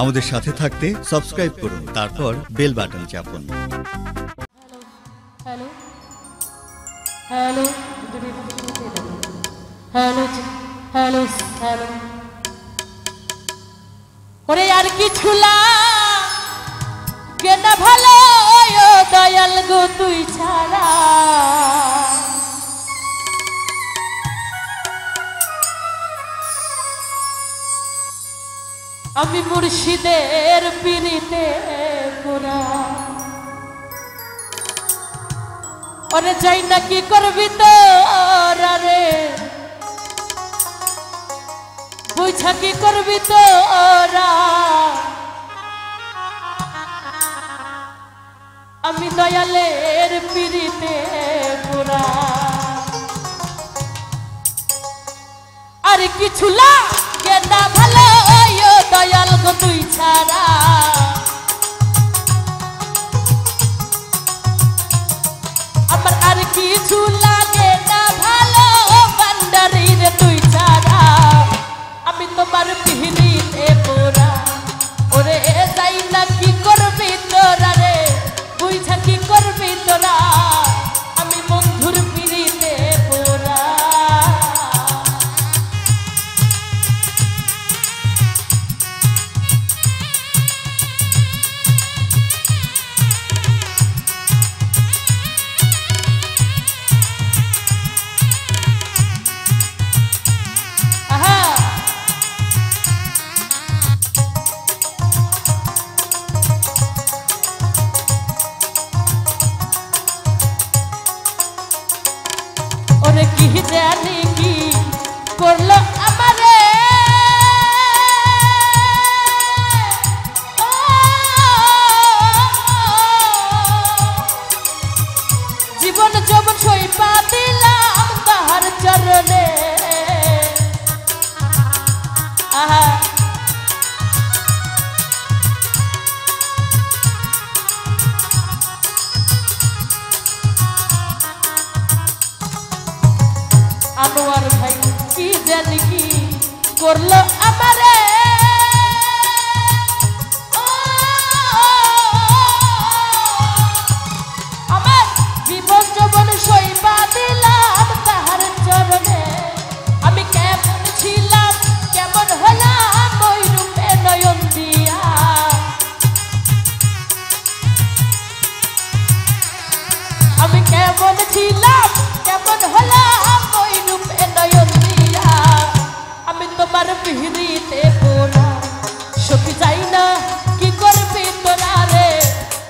আমাদের সাথে থাকতে সাবস্ক্রাইব করুন, তারপর বেল বাটন চাপুন। হ্যালো হ্যালো ওরে আর কিছু কেনা ভালো দয়াল গো, তুই ছাড়া। আমি মুর্শিদের পিড়িতে পুরা ওরে যাই না কি করবি তো রে বুঝা কি করবি তো আমি দয়ালের পিড়িতে পুরা আর কিছু ও দয়াল গো তুই ছাড়া। আমার আর কিছু লাগে কেমন ছিলাম, কেমন হলাম, ওই রূপে নয়ন দিয়া। আমি তোমার পিহরিতে পোড়া। সখী যাই না, কি করবি তোরা রে?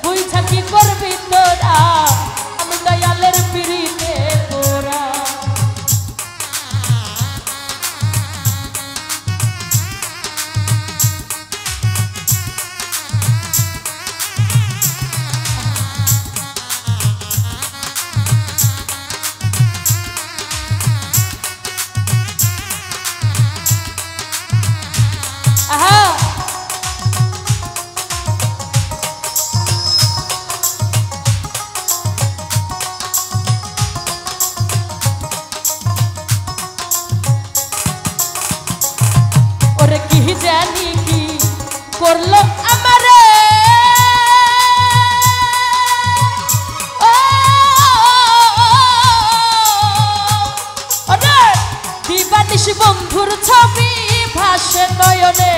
বুঝা কি করবি তোরা? করল আমারে। দিবানিশ বন্ধুর ছবি ভাসে নয়নে?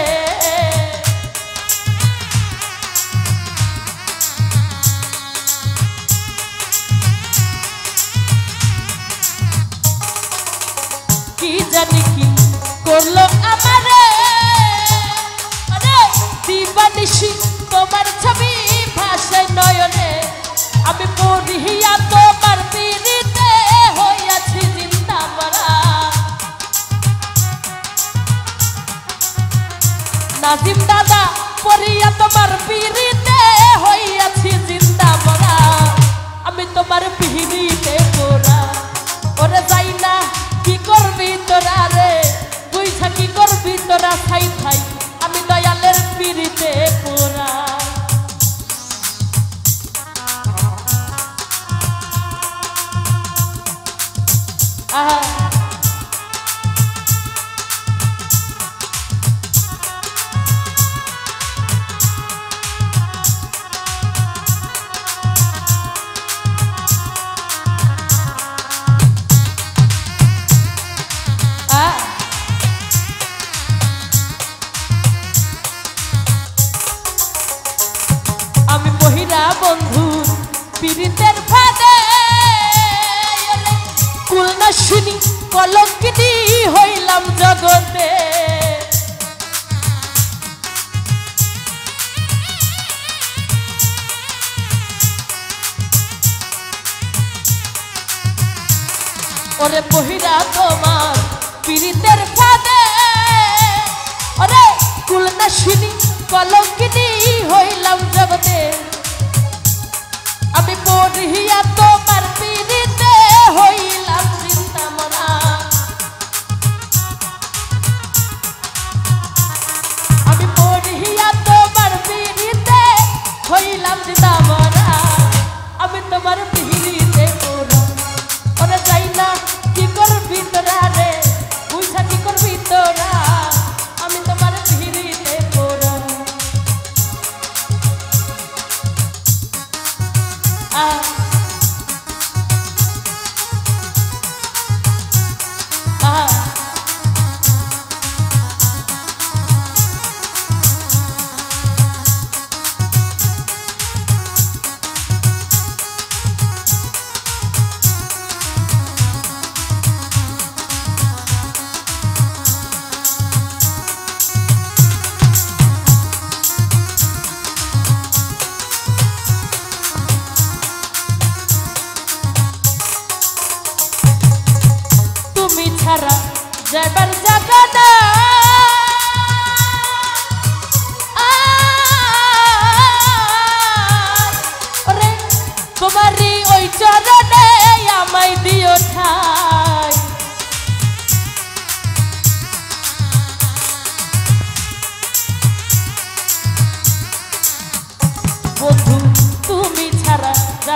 কি জানি কি আমি পড়িয়া তোমার পিড়িতে হইয়াছি জিন্দা মরা। নাজিম দাদা, পড়িয়া তোমার পিড়িতে হইয়াছি জিন্দা মরা। আমি তোমার পিড়িতে পোড়া। ওরে যাই না কি করবি তোরা রে? বুঝা কি করবি তোরা? খাই Uh, না শুনি হইলাম জগতে। ওরে বহিরা তোমার পীড়িতের ফাঁদে। ওরে কুলদাসিনী কলঙ্কিনী হইলাম জগতে। আমি পড়িয়া তোমার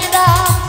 राम